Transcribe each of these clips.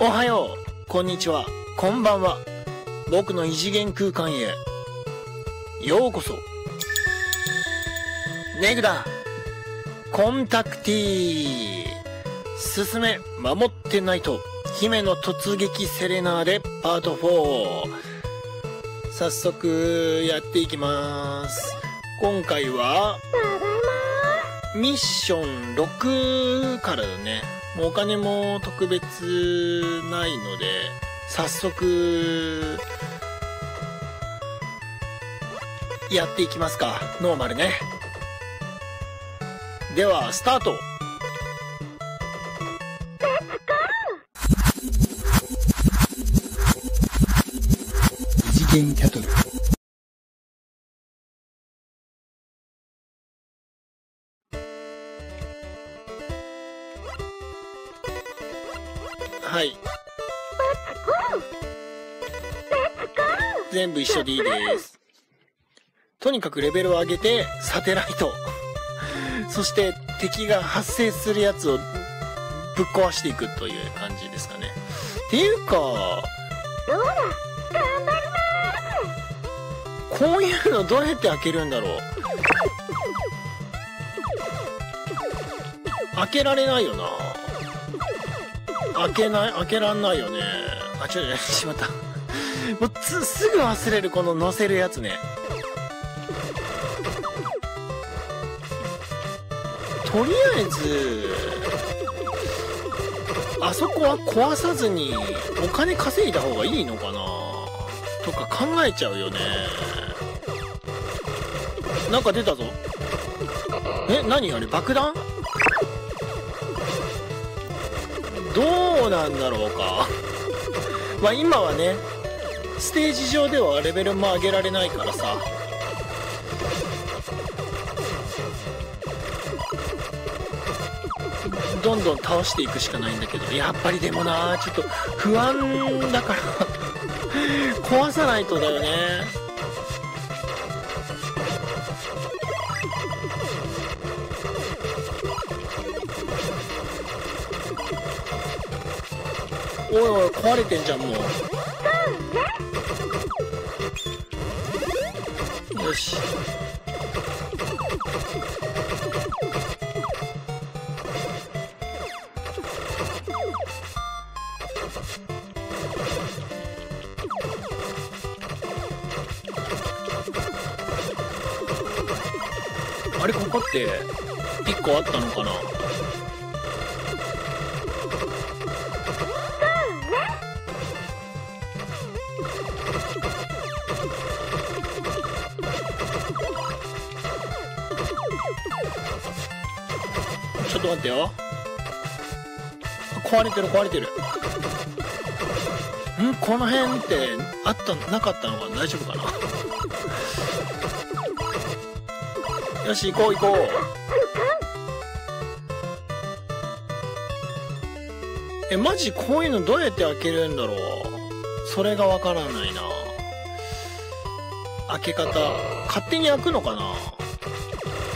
おはよう、こんにちは、こんばんは。僕の異次元空間へ、ようこそ。ネグだ。コンタクティー進め、守ってないと。姫の突撃セレナーデパート4。早速、やっていきます。今回は、ミッション6からだね。もうお金も特別ないので、早速、やっていきますか。ノーマルね。では、スタート異次元キャトル。全部一緒でいいです。とにかくレベルを上げて、サテライト。そして敵が発生するやつをぶっ壊していくという感じですかね。っていうか、こういうのどうやって開けるんだろう開けられないよな。開けない開けらんないよね。あ、ちょっと、しまった。もうつ、すぐ忘れるこの乗せるやつね。とりあえず、あそこは壊さずにお金稼いだ方がいいのかな？とか考えちゃうよね。なんか出たぞ。え、何？あれ爆弾？どうなんだろうか。まあ今はね、ステージ上ではレベルも上げられないからさ。どんどん倒していくしかないんだけど、やっぱりでもな、ちょっと不安だから、壊さないとだよね。おいおい壊れてんじゃんもうよし。あれここって1個あったのかな？ってよ。壊れてる壊れてる。ん？この辺ってあった、なかったのか大丈夫かな？よし、行こう行こう。え、マジこういうのどうやって開けるんだろう？それがわからないな。開け方。勝手に開くのかな？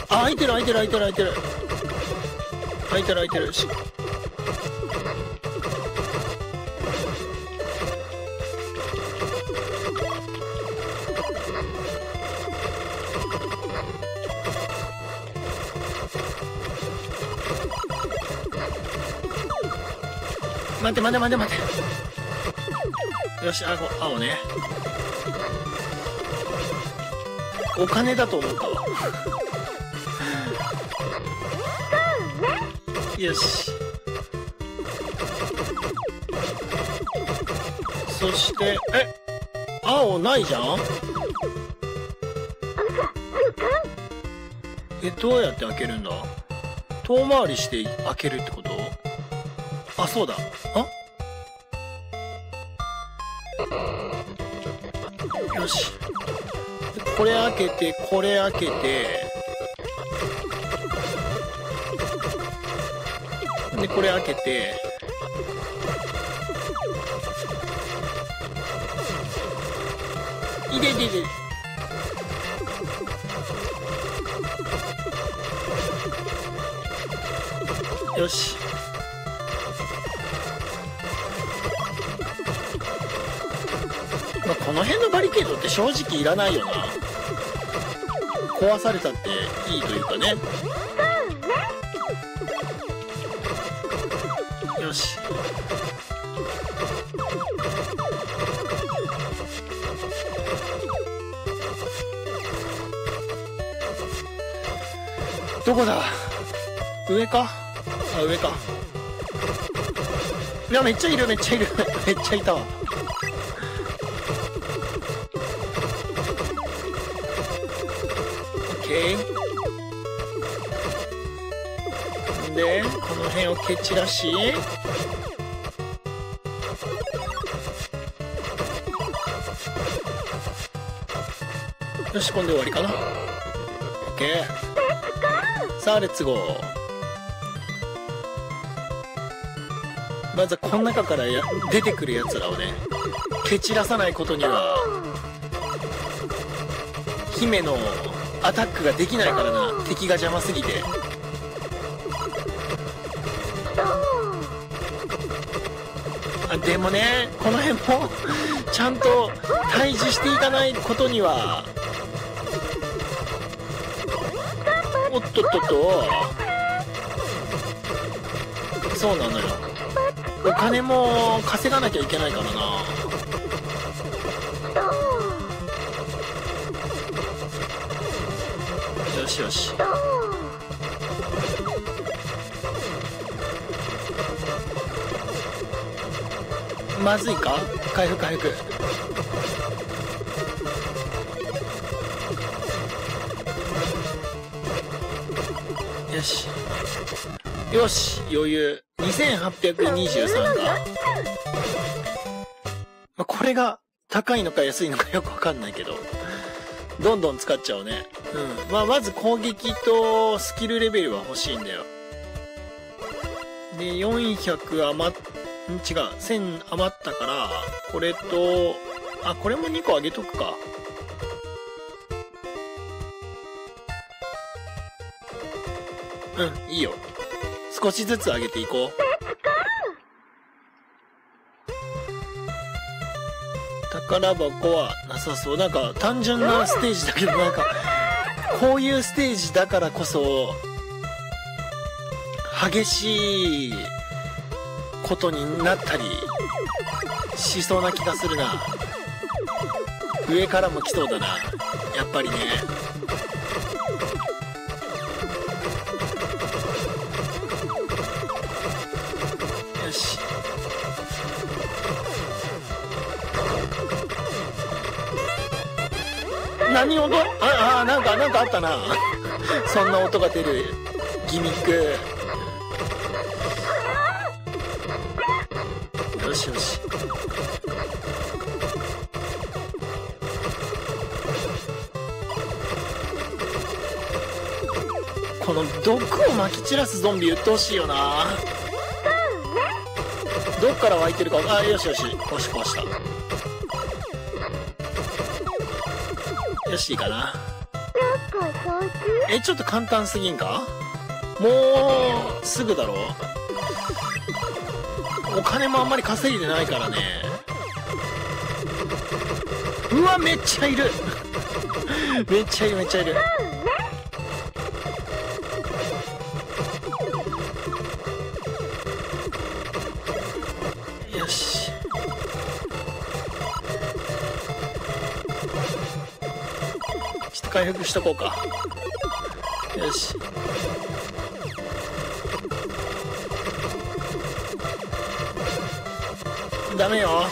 あ、開いてる開いてる開いてる開いてる。開いてる開いてる。し待って待って待って待って。よしあ青青ね。お金だと思ったわ。よし。そしてえ？青ないじゃん？えどうやって開けるんだ？遠回りして開けるってこと？あそうだ。あ？よし。これ開けてこれ開けて。で、これ開けて、いていて。よし。まあ、この辺のバリケードって正直いらないよな。壊されたっていいというかね。よし。どこだ？上か？あ上か。いやめっちゃいるめっちゃいる。めっちゃいたわ。オッケー。でこの辺を蹴散らし。よしこんで終わりかな。オッケー。さあレッツゴー。まずはこの中からや出てくるやつらをね蹴散らさないことには姫のアタックができないからな。敵が邪魔すぎて。あでもねこの辺もちゃんと対峙していかないことにはとっとっと。そうなのよ。お金も稼がなきゃいけないからな。よしよし。まずいか？回復回復。し。よし余裕。2823か、ま、これが高いのか安いのかよくわかんないけど。どんどん使っちゃうね。うん。まあまず攻撃とスキルレベルは欲しいんだよ。で400余っん違う1000余ったからこれとあこれも2個あげとくか。うんいいよ。少しずつ上げていこう。宝箱はなさそう。なんか単純なステージだけどなんかこういうステージだからこそ激しいことになったりしそうな気がするな。上からも来そうだな。やっぱりね。何音？ああなんかなんかあったな。そんな音が出る。ギミック。よしよし。この毒をまき散らすゾンビ鬱陶しいよな。どっから湧いてるかあよしよし。壊し壊した。よしいいかなえちょっと簡単すぎんか？もうすぐだろ？お金もあんまり稼いでないからね。うわめっちゃいる。めっちゃいるめっちゃいる回復しとこうか。よし。ダメよ。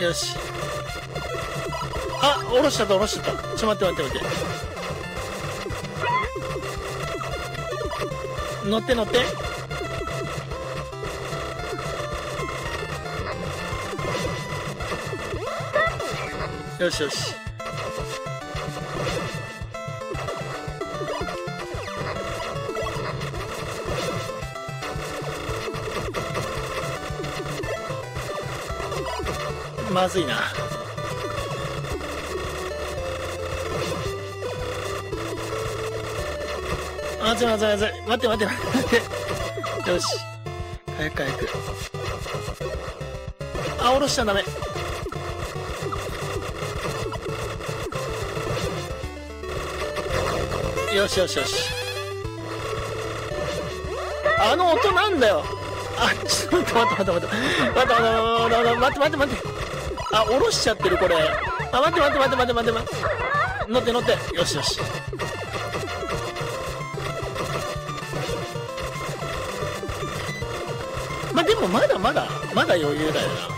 よし。あ下ろしちゃった下ろしちゃった。ちょっと待って待って待って。乗って乗って。よしよし。まずいな。まずいまずいまずい待って待って待って。よし。回復回復あ下ろしちゃダメ。よしよしよし。あの音なんだよ。あちょっと待って待って待って。待って待って待って待って。待ってあ下ろしちゃってるこれ。あ待って待って待って待って待って待って。乗って乗って。よしよし。まあでもまだまだまだ余裕だよな。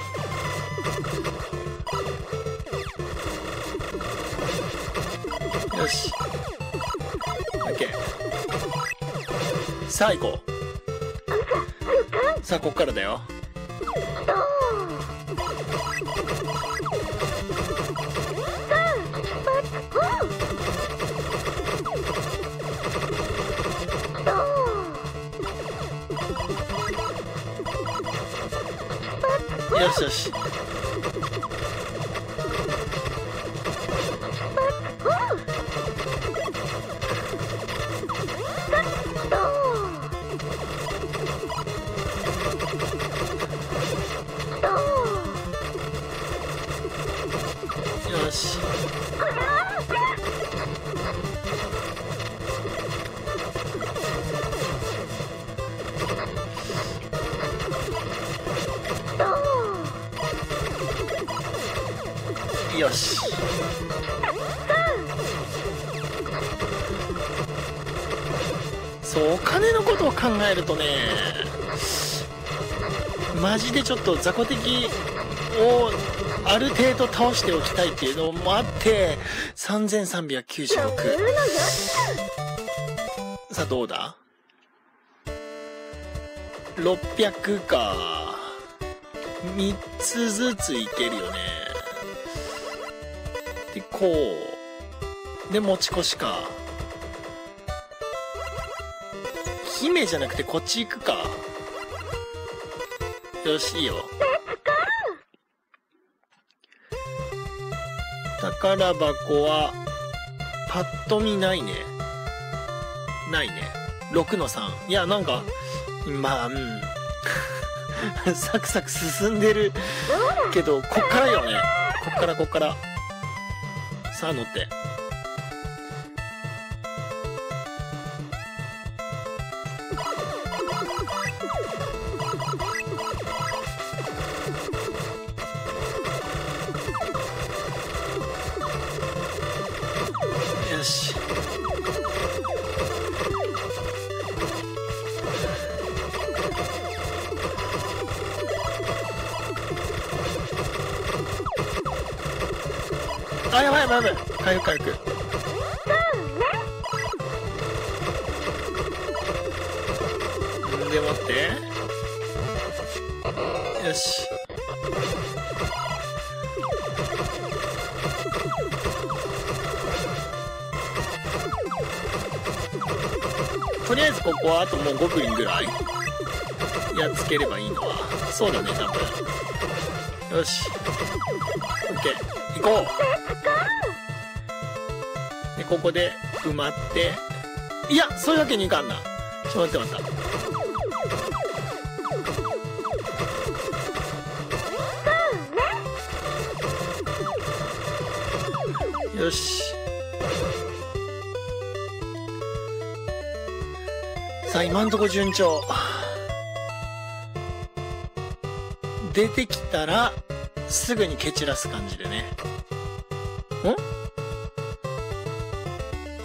さあ行こうさあこっからだよ。よしよし。よし。そうお金のことを考えるとねマジでちょっと雑魚敵をある程度倒しておきたいっていうのもあって3396さあどうだ？600か。3つずついけるよね。でこう。で持ち越しか。姫じゃなくてこっち行くか。よ。しいいよ宝箱はパッと見ないね。ないね。6の3いやなんかまあうん。サクサク進んでる。けどこっからよね。こっからこっから。さあ乗って。とりあえずここはあともう5分ぐらい。やっつければいいのは。そうだね多分よし。OK 行こう。でここで埋まって。いやそういうわけにいかんなちょっと待って待ったよし。さあ今んとこ順調。出てきたらすぐに蹴散らす感じでね。ん？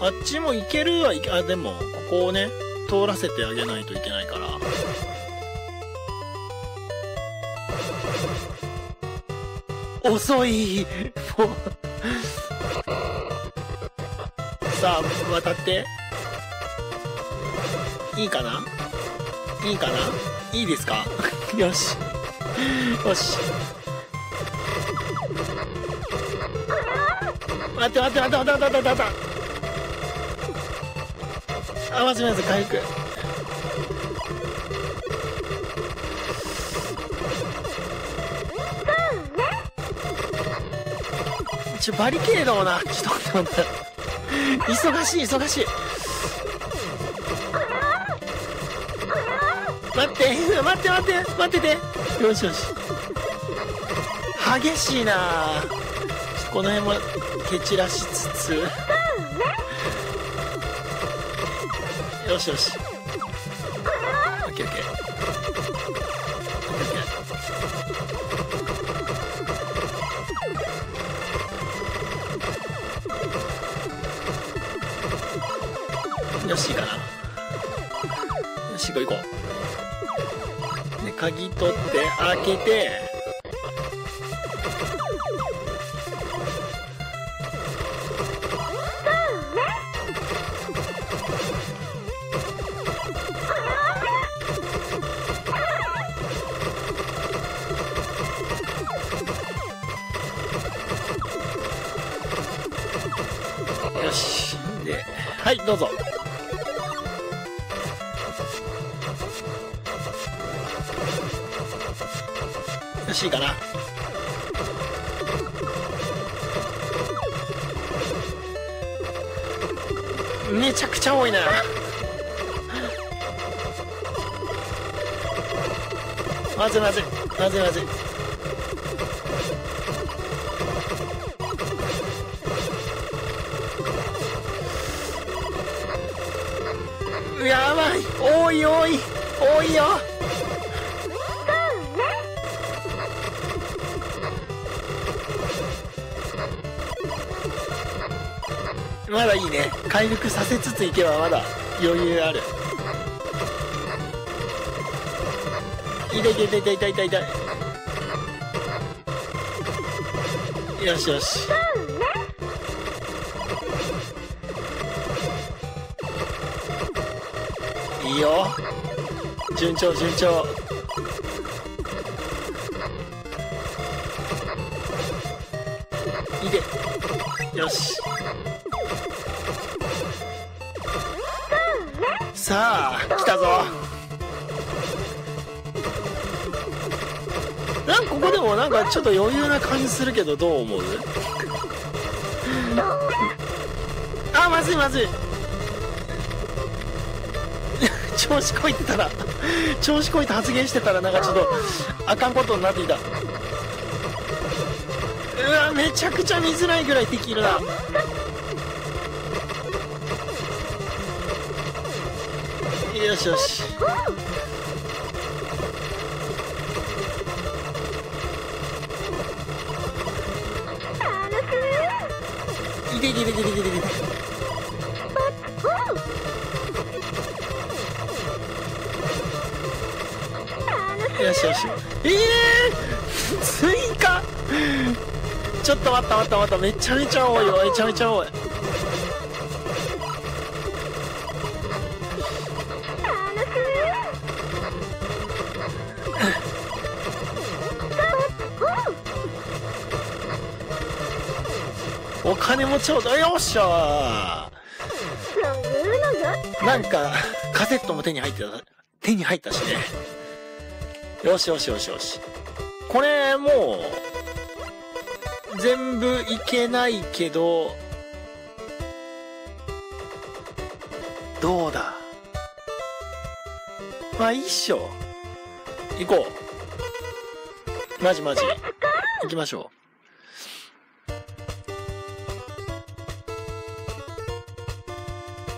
あっちも行けるはいけあでもここをね通らせてあげないといけないから。遅い。もう。さあ渡っていいかな？いいかな？いいですか？よし。よし。待って待って待って待って待って待ってあ待って。待って回復。ちょバリケードをな。ちょっと待って待って。忙しい忙しい待ってて。よしよし。激しいな。この辺も蹴散らしつつ。よしよし。オッケーオッケー。よしいいかな。よし行こう行こう。鍵取って開けて。よし。ではいどうぞ。しいいかな。めちゃくちゃ多いな。まずいまずいまずいまず。い回復させつついけばまだ余裕ある。痛い痛い痛い痛い痛い痛い痛い。よしよし。いいよ。順調順調。いで。よし。さあ来たぞ。なんかここでもなんかちょっと余裕な感じするけどどう思う？あまずいまずい。調子こいてたら調子こいて発言してたらなんかちょっとあかんことになっていた。うわめちゃくちゃ見づらいぐらい敵いるな。よしよし。いていていていていていていてよしよしええー、追加ちょっと待った待った待っためちゃめちゃ多いよめちゃめちゃ多い金もちょうどよっしゃなんかカセットも手に入ってた手に入ったしね。よしよしよしよし。これもう全部いけないけどどうだ？まあいいっしょ。行こう。マジマジ行きましょう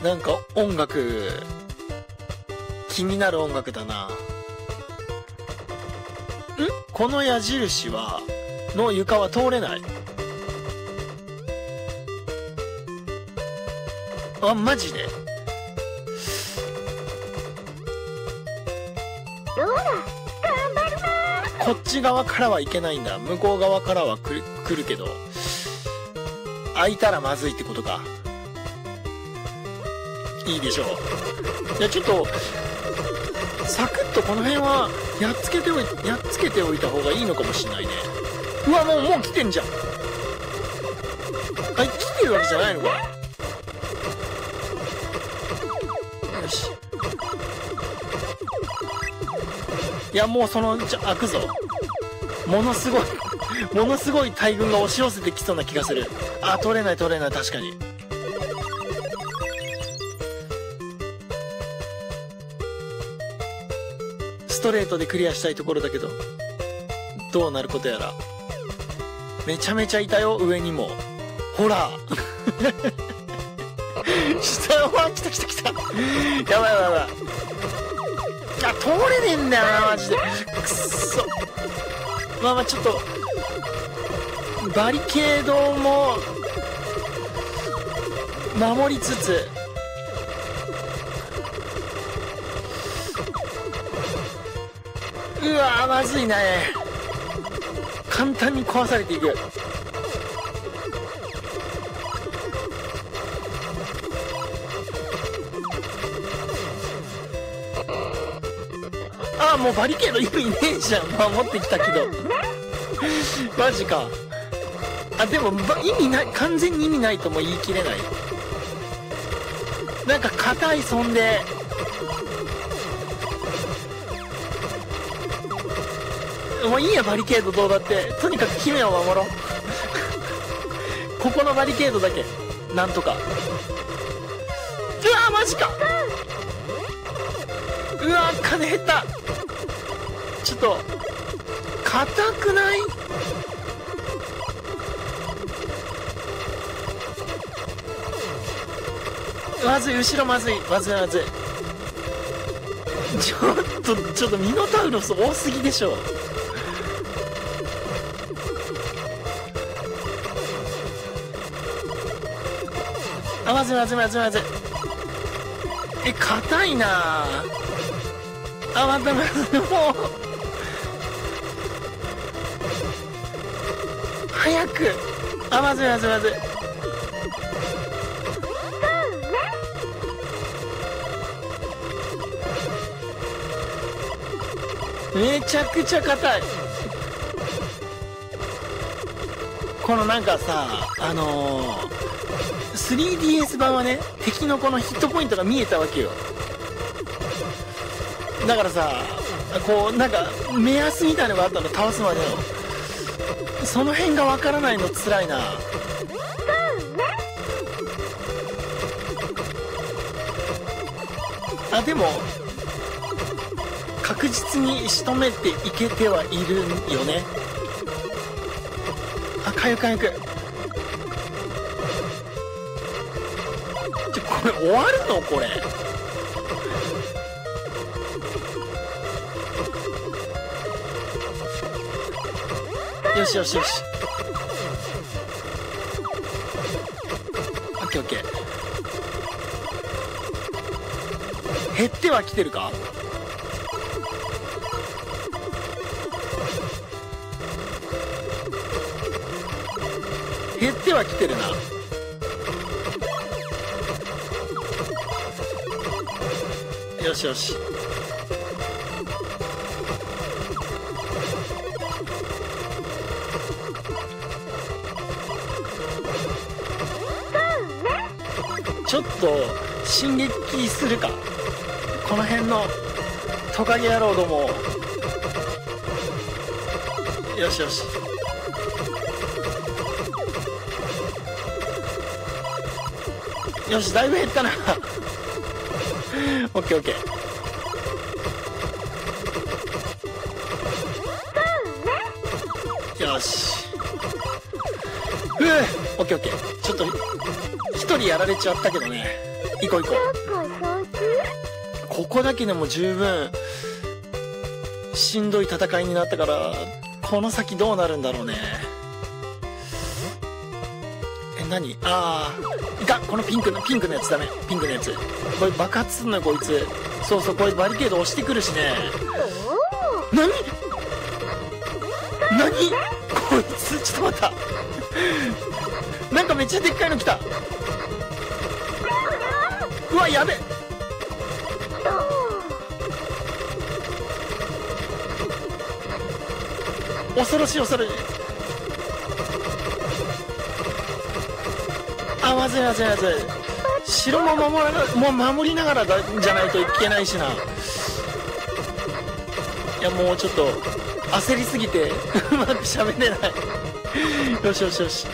なんか音楽気になる音楽だな。この矢印はの床は通れない。あマジで？こっち側からはいけないんだ。向こう側からは来る来るけど。開いたらまずいってことかいいでしょう。じゃあちょっとサクッとこの辺はやっつけておいやっつけておいた方がいいのかもしんないね。うわもうもう来てんじゃん。あ来てるわけじゃないのか。よし。いやもうそのじゃ開くぞ。ものすごい ものすごい大軍が押し寄せてきそうな気がする。あ取れない取れない確かに。ストレートでクリアしたいところだけどどうなることやらめちゃめちゃいたよ、上にも。ほら。下よ、来た来た来た。やばいやばいやばい。あ、通れねえんだよな、マジで。くっそ。まあまあちょっと、バリケードも、守りつつ、うわまずいね。簡単に壊されていく。ああもうバリケード意味ねえじゃん守ってきたけど。マジか。あでも意味ない完全に意味ないとも言い切れない。なんか硬いそんで。もういいやバリケードどうだって。とにかく姫を守ろう。ここのバリケードだけ。なんとか。うわマジか。うわ金減った。ちょっと硬くない？まずい後ろまずい。まずいまずい。ちょっとちょっとミノタウロス多すぎでしょ。まずいまずいまずいまずい。え硬いな。あまたまずいもう。早く。あまずいまずいまずい。めちゃくちゃ硬い。このなんかさあのー 3DS 版はね敵のこのヒットポイントが見えたわけよ。だからさこうなんか目安みたいのがあったの倒すまでの。その辺がわからないのつらいな。あでも確実に仕留めていけてはいるよね。あかゆかゆく終わるのこれ。よしよしよし。オッケーオッケー。減ってはきてるか？減ってはきてるな。よしよし。ちょっと進撃するか。この辺のトカゲ野郎ども。よしよし。よしだいぶ減ったな。オッケーオッケー。よし。ふうオッケーオッケー。ちょっと一人やられちゃったけどね。行こう行こう。ここだけでも十分しんどい戦いになったからこの先どうなるんだろうね。え何？ああこのピンクのピンクのやつダメ。ピンクのやつ。これ爆発すんのよこいつ。そうそうこれバリケード押してくるしね。何？何？こいつちょっと待った。なんかめっちゃでっかいの来た。うわやべ。恐ろしい恐ろしい。あまずいまずいまずい。城も守らもう守りながらだじゃないといけないしな。いやもうちょっと焦りすぎて うまく喋れない。よしよしよし。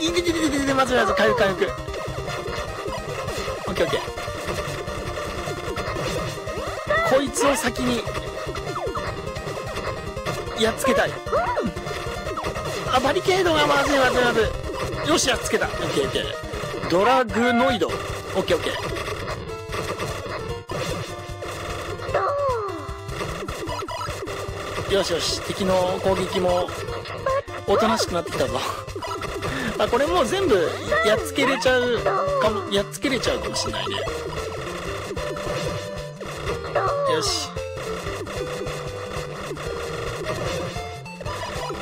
いててててててまずいまずい回復回復。オッケーオッケこいつを先にやっつけたい。あバリケードがまずいまずいまずい。よしやっつけた。オッケーオッケー。ドラグノイドオッケーオッケー。よしよし。敵の攻撃もおとなしくなってきたぞ。あこれもう全部やっつけれちゃうかもやっつけれちゃうかもしれないね。よし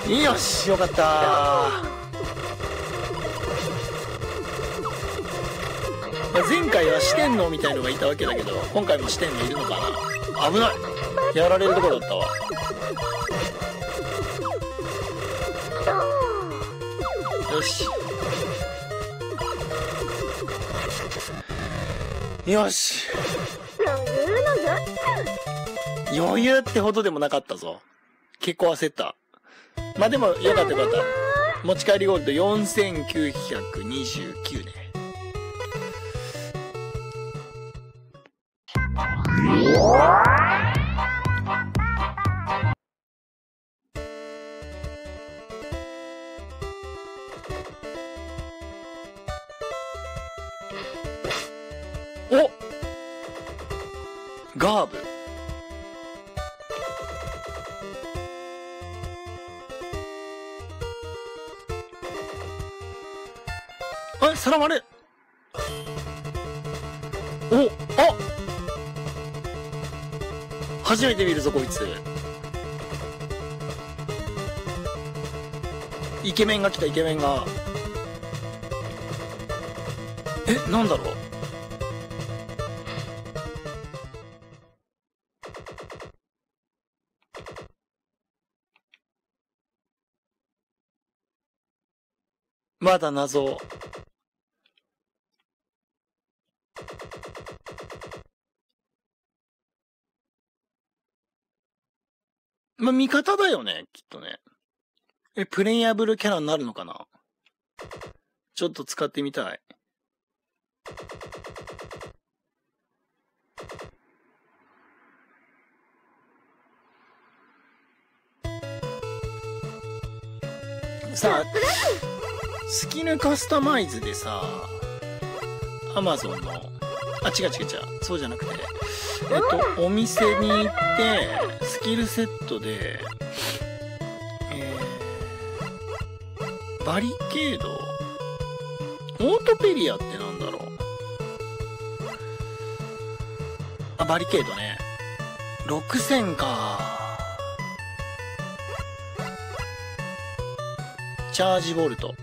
よしよかった。前回は四天王みたいのがいたわけだけど今回も四天王いるのかな。危ない。やられるところだったわ。よし。よし。余裕ってほどでもなかったぞ。結構焦った。まあでもよかったよかった。持ち帰りゴールド4929ね。おガーブ。さらまれおあ初めて見るぞこいつ。イケメンが来たイケメンが。えなんだろう。まだ謎。まあ、味方だよね、きっとね。え、プレイヤブルキャラになるのかな？ちょっと使ってみたい。さあ、スキルカスタマイズでさ、アマゾンの、あ、違う違う違う、そうじゃなくて、えっと、お店に行って、スキルセットで、えー、バリケード、オートペリアってなんだろうあ、バリケードね。6000か。チャージボルト。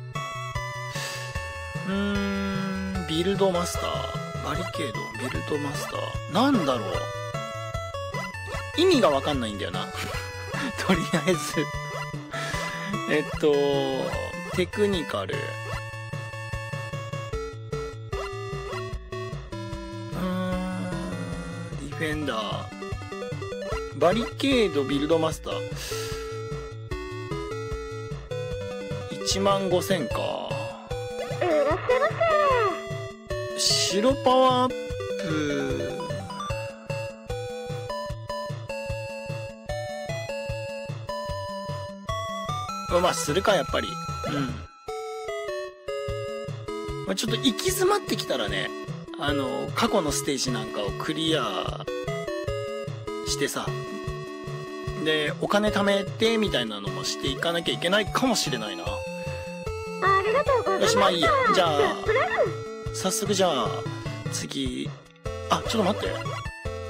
うーん、ビルドマスター。バリケード、ビルドマスター。なんだろう。意味がわかんないんだよな。とりあえずえっと、テクニカル。うーん、ディフェンダー。バリケード、ビルドマスター。1万5000か。白パワーアップ。まあ、するか、やっぱり。うん。まあ、ちょっと行き詰まってきたらね、あの、過去のステージなんかをクリアしてさ、で、お金貯めてみたいなのもしていかなきゃいけないかもしれないな。ありがとうございまし、まあいいや。じゃあ、早速じゃあ、次。あ、ちょっと待って。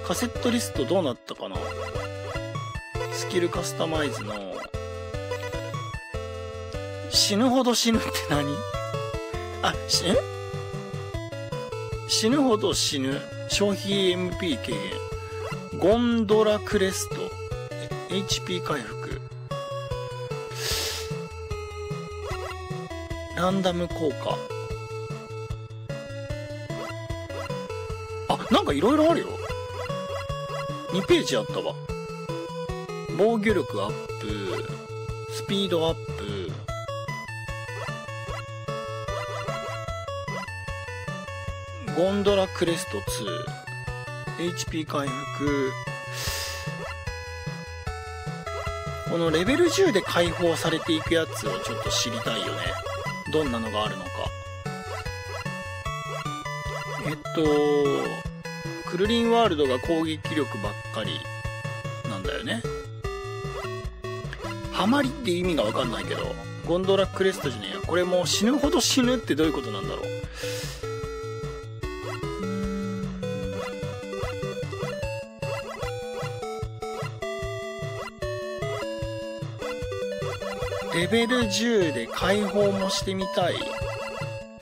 カセットリストどうなったかな？スキルカスタマイズの、死ぬほど死ぬって何？あ、し、ん死ぬほど死ぬ。消費 MP 軽減。ゴンドラクレスト。HP 回復。ランダム効果。なんかいろいろあるよ。2ページあったわ。防御力アップ、スピードアップ、ゴンドラクレスト2、HP 回復、このレベル10で解放されていくやつをちょっと知りたいよね。どんなのがあるのか。えっと、クルリンワールドが攻撃力ばっかりなんだよね。ハマりって意味がわかんないけど、ゴンドラクレストじゃねえや。これもう死ぬほど死ぬってどういうことなんだろう。レベル10で解放もしてみたい。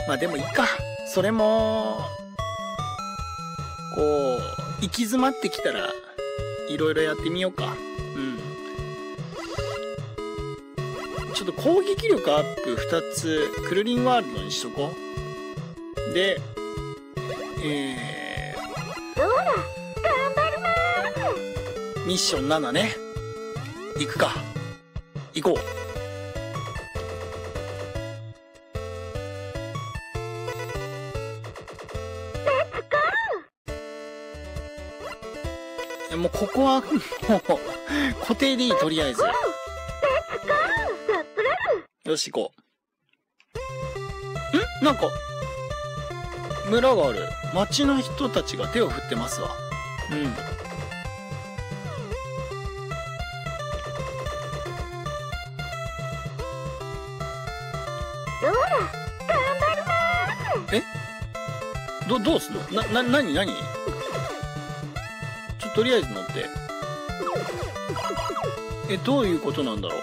まあでもいいか。それも、こう、行き詰まってきたら、いろいろやってみようか。うん。ちょっと攻撃力アップ2つ、クルリンワールドにしとこう。で、えほら、頑張るなー、ミッション7ね。行くか。行こう。ここは、もう、固定でいい、とりあえず。よし、行こう。ん？なんか、村がある。町の人たちが手を振ってますわ。うん。ほら、頑張るなど、どうすんの？な、な、なになにちょ、とりあえず。え、どういうことなんだろう？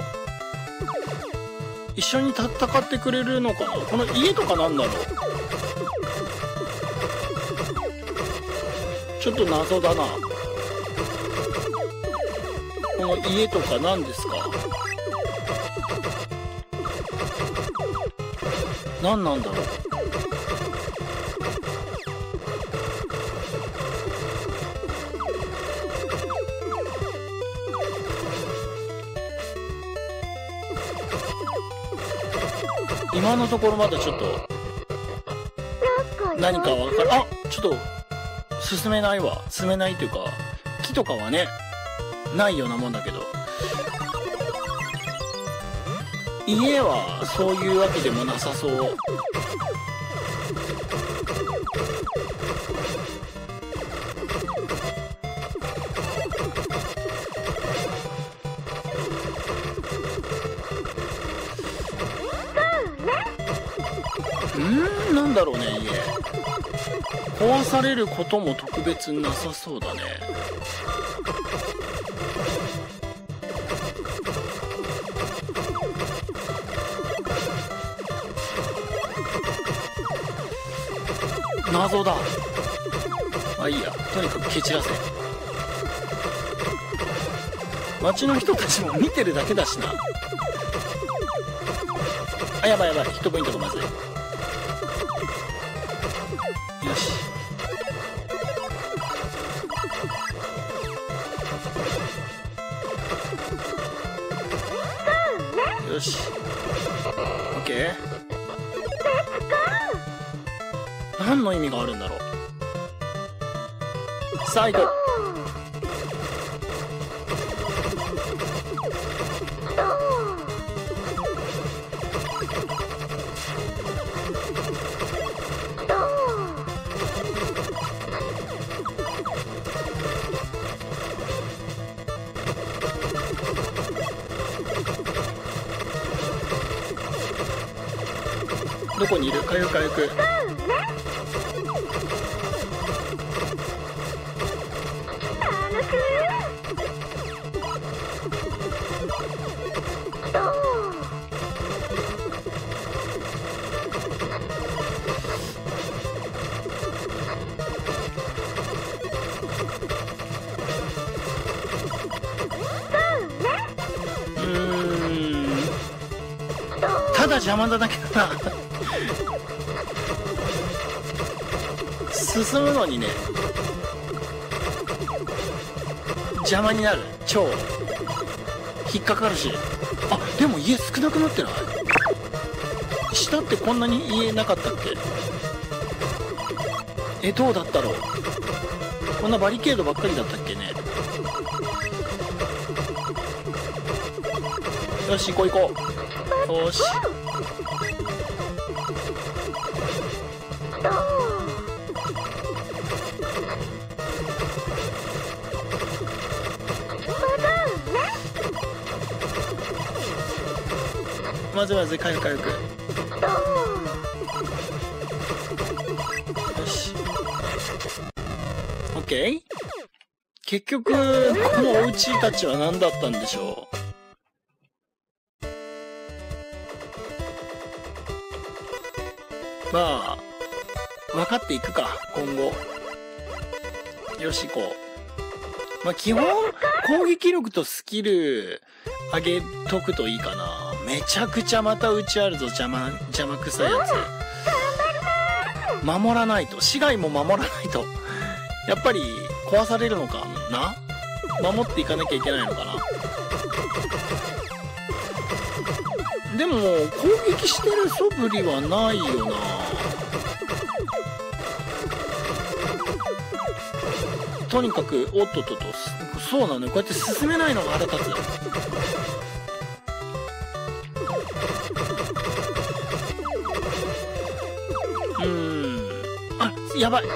一緒に戦ってくれるのかな？この家とかなんだろう？ちょっと謎だな。この家とか何ですか？何なんだろう？今のところまだちょっと何かわかるあちょっと進めないわ。進めないというか木とかはねないようなもんだけど。家はそういうわけでもなさそうう壊されることも特別なさそうだね。謎だ。まあいいや。とにかく蹴散らせ。街の人たちも見てるだけだしな。あやばいやばい。ヒットポイントがまずい。よし。オッケー何の意味があるんだろう。さあ行どこにいる？かゆく。かゆくただ邪魔だだけどな進むのにね。邪魔になる。超。引っかかるし。あでも家少なくなってない？下ってこんなに家なかったっけ？えどうだったろう？こんなバリケードばっかりだったっけね？よし行こう行こう。よし。まずまず回復回復よし。OK 結局このお家たちは何だったんでしょう？まあ分かっていくか今後。よし行こう。まあ基本攻撃力とスキル上げとくといいかな。めちゃくちゃまたうちあるぞ邪魔邪魔くさいやつ。守らないと市街も守らないと。やっぱり壊されるのかな？守っていかなきゃいけないのかな？でも攻撃してる素振りはないよな。とにかくおっとっとっとそうなのよ。こうやって進めないのが腹立つやばい。よ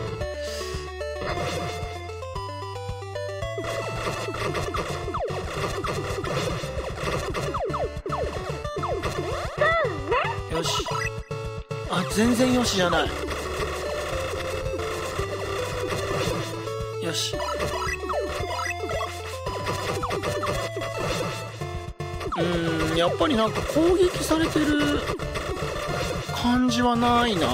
し。あ全然よしじゃない。よし。うんやっぱりなんか攻撃されてる感じはないな。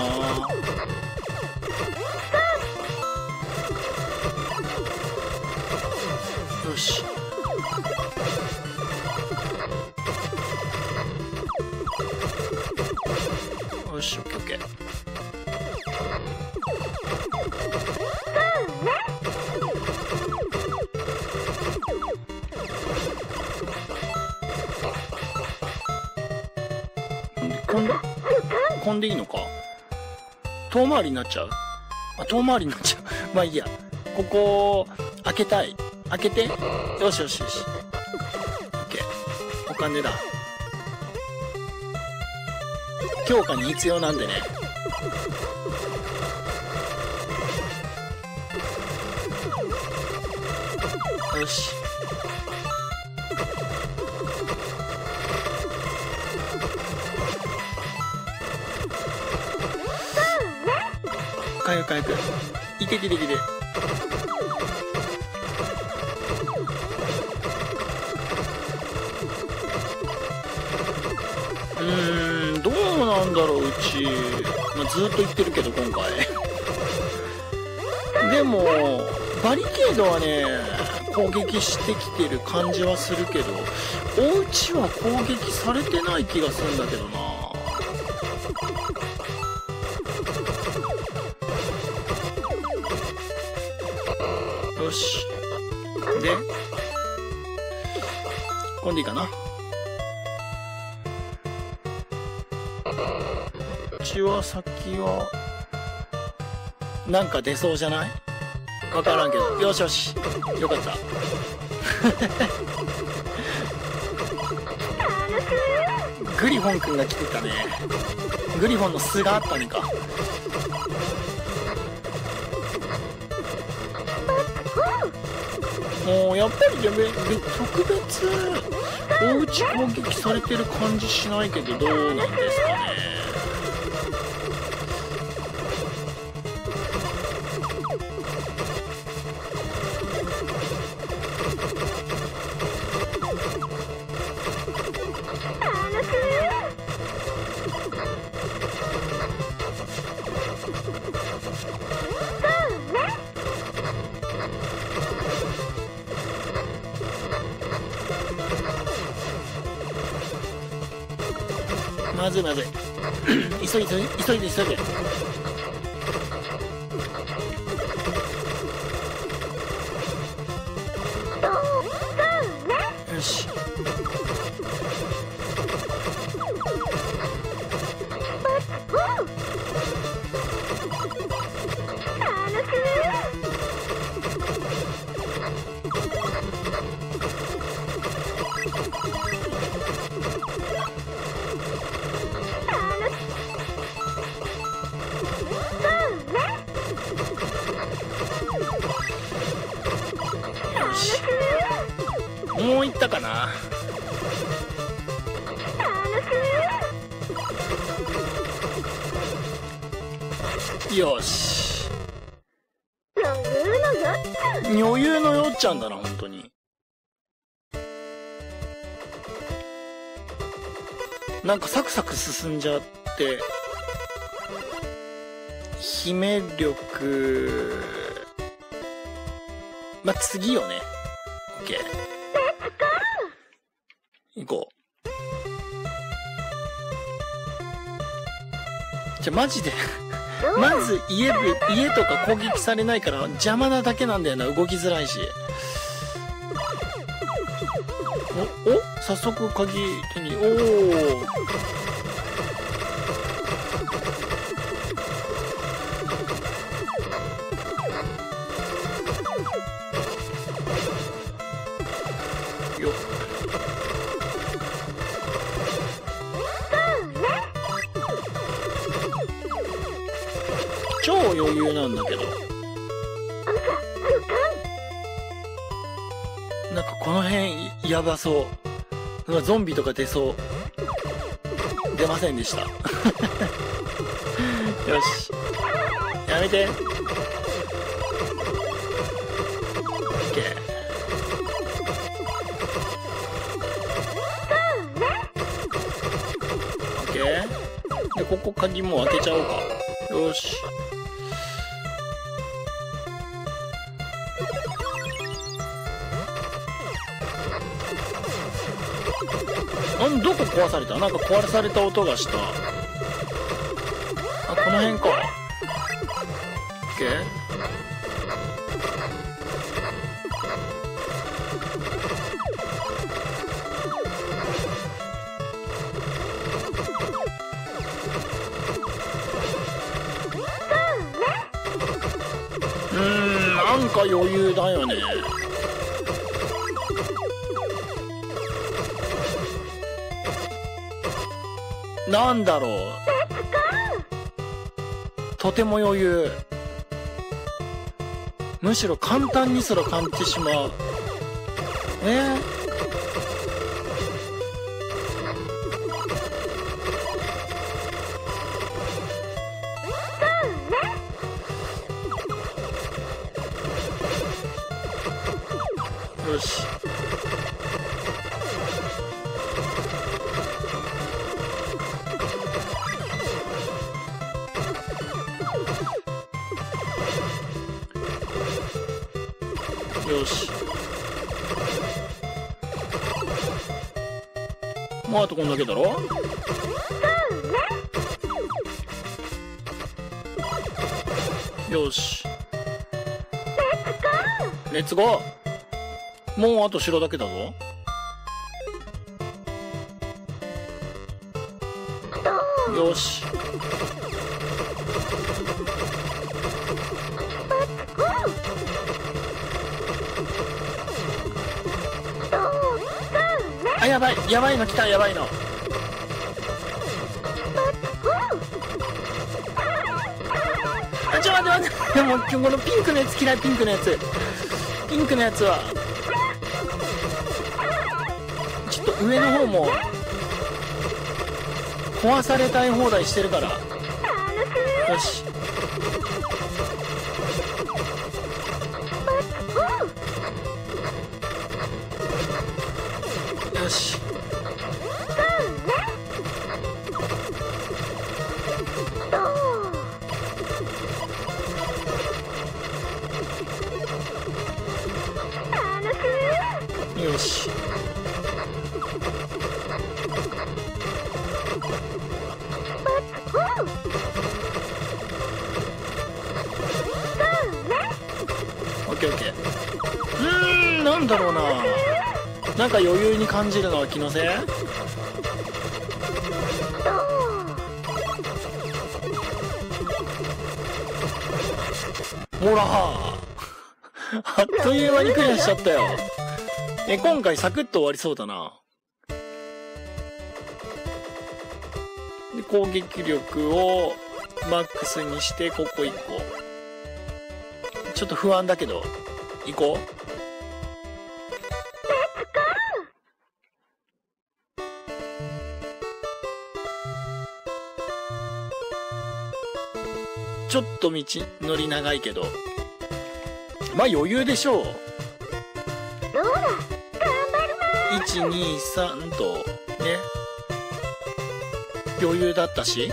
し。よしオッケーオッケー。こんでこんでいいのか？遠回りになっちゃう？あ遠回りになっちゃう。まあいいや。ここ開けたい。開けて。よしよしよし。OK お金だ。強化に必要なんでね。よし。回復回復いけいけいけいけだろううち、まあ、ずっと言ってるけど今回。でもバリケードはね攻撃してきてる感じはするけどお家は攻撃されてない気がするんだけどな。よし。で？今度いいかな？は先はなんか出そうじゃない？わからんけど。よしよし。よかった。グリフォンくんが来てたね。グリフォンの巣があったねか。もうやっぱりで特別。おうち攻撃されてる感じしないけどどうなんですかね。急いで急いでかな？よし。余裕のよ余裕のよっちゃんだな本当に。なんかサクサク進んじゃって姫力。まあ、次よね。OK 行こう。じゃマジで。まず家で家とか攻撃されないから邪魔なだけなんだよな動きづらいし。おお？早速鍵手に。おおやばそう。うわゾンビとか出そう。出ませんでした。よし。やめて。OK オッケー。でここ鍵もう開けちゃおうか。よし。なんどこ壊された？なんか壊された音がした。あこの辺か。オッケー。うーんなんか余裕だよねなんだろう。とても余裕。むしろ簡単にすら感じてしまう。ね。えレッツゴーもうあと城だけだぞ。よし。あやばい。やばいの来た。やばいの。あちょ待って待って。で もこのピンクのやつ嫌い。ピンクのやつ。ンクのやつは。ちょっと上の方も壊されたい放題してるから。感じるのは気のせい？ほらあっという間にクリアしちゃったよ。え今回サクッと終わりそうだな。で攻撃力をマックスにしてここ1個ちょっと不安だけど行こう。ちょっと道のり長いけど。まあ余裕でしょう。どうだ頑張る123とね余裕だったし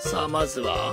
さあまずは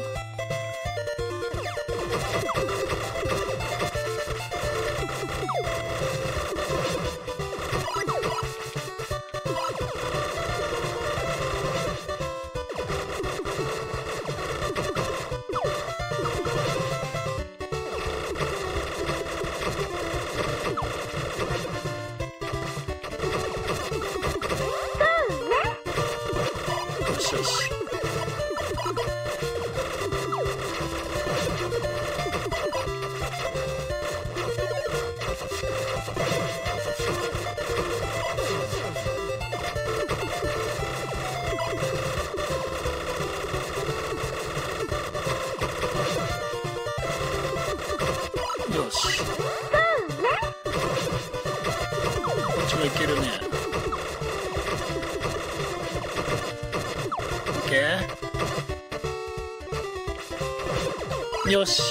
よし。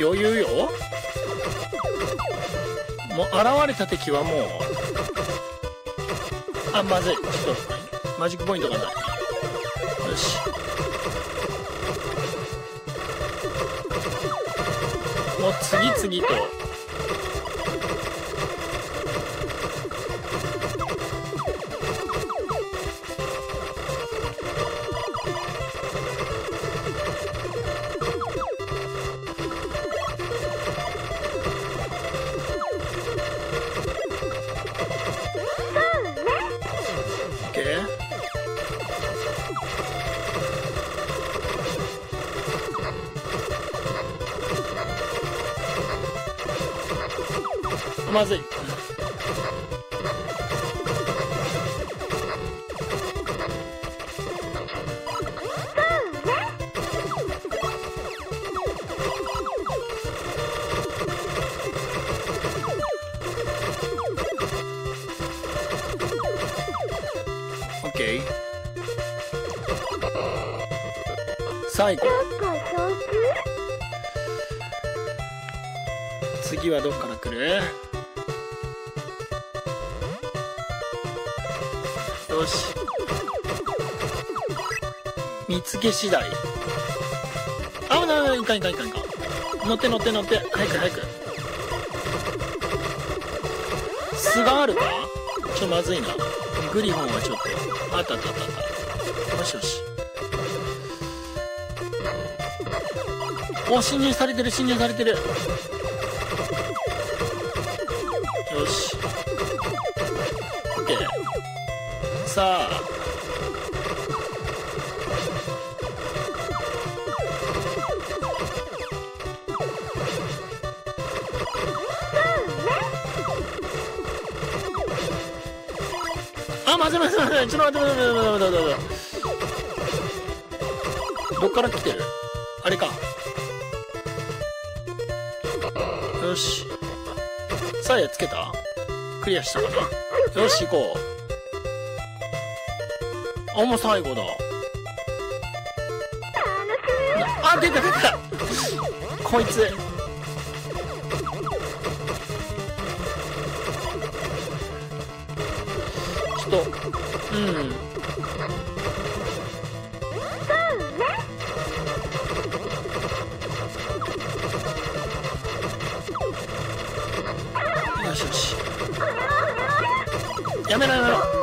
余裕よ。もう現れた敵はもう。あまずいちょっとマジックポイントがな。いよし。もう次々と。まずい。オッケー最後。どこそく次はどっから来る？よし。見つけ次第。あ危ない危ないいかんいかんいかんいかん。乗って乗って乗って。早く早く。巣があるかちょまずいな。グリフォンはちょっと。あったあったあったあった。よしよし。お侵入されてる侵入されてる。よし。さああ、まずいまずいまずい。ちょっと待って待って待って待って待って待って。どっから来てる？あれか。よし。さあやっつけた？クリアしたかな？よし、行こう。あ、もう最後だ。あ、出た出たこいつ。ちょっと、うん。よしよし。やめろやめろ。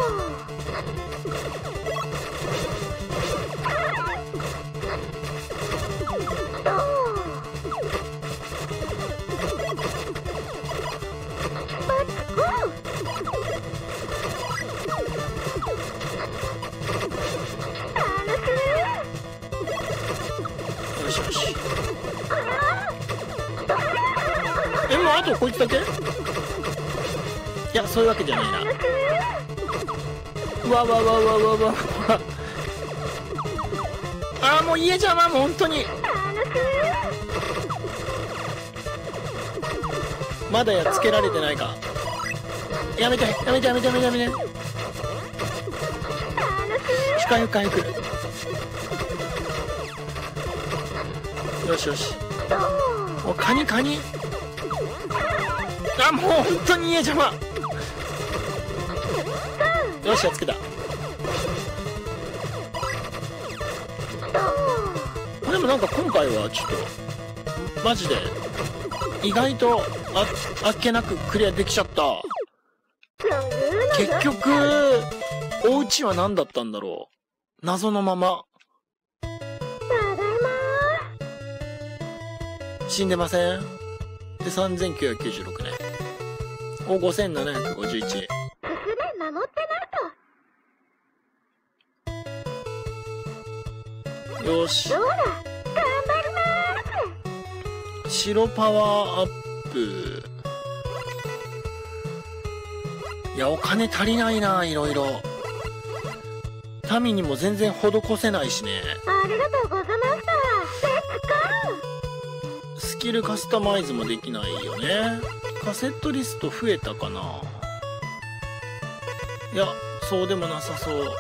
や、そういうわけじゃないな。うわわわわわわ。あーもう家じゃん、もう本当に。まだやっつけられてないかやめてやめてやめてやめてやめて回復回復よしよしおカニカニあもう本当に家邪魔よしやっつけた。でもなんか今回はちょっとマジで意外とあっけなくクリアできちゃった。結局お家は何だったんだろう。謎のまま。ただいま死ん。でませんで3996ねお5751よし。頑張り白パワーアップ。いやお金足りないないろいろ。民にも全然施せないしね。ありがとうございましたレッツスキルカスタマイズもできないよね。カセットリスト増えたかな。いやそうでもなさそう。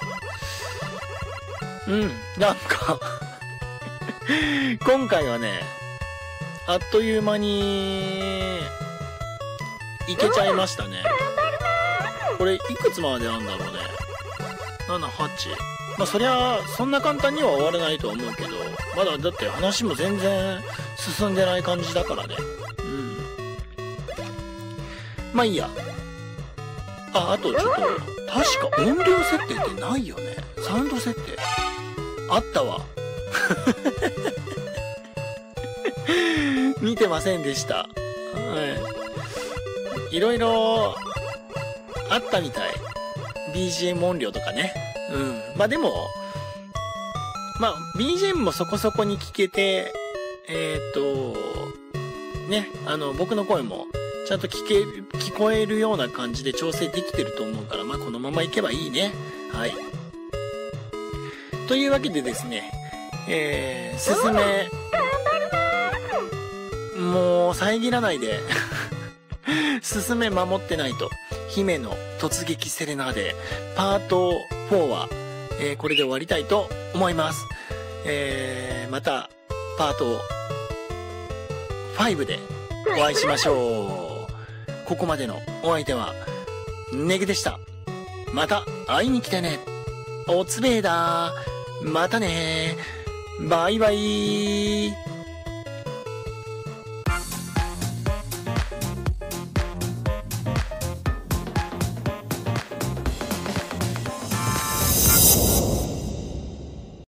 うん。なんか 今回はねあっという間にいけちゃいましたね。これいくつまでなんだろうね。78まあそりゃそんな簡単には終わらないとは思うけどまだだって話も全然進んでない感じだからね。うん。まあいいや。ああとちょっと確か音量設定ってないよね。サウンド設定。あったわ。見てませんでした。はい。いろいろあったみたい。BGM 音量とかね。うん。まあでもまあ BGM もそこそこに聞けてえっ、とねあの僕の声もちゃんと聞け聞こえるような感じで調整できてると思うからまあこのままいけばいいね。はい。というわけでですねえー、すすめもう遮らないで 進め守ってないと姫の突撃セレナーデパート4は、えーこれで終わりたいと思います、えーまたパート5でお会いしましょう。ここまでのお相手はネグでした。また会いに来てね。おつべーだまたねバイバイ。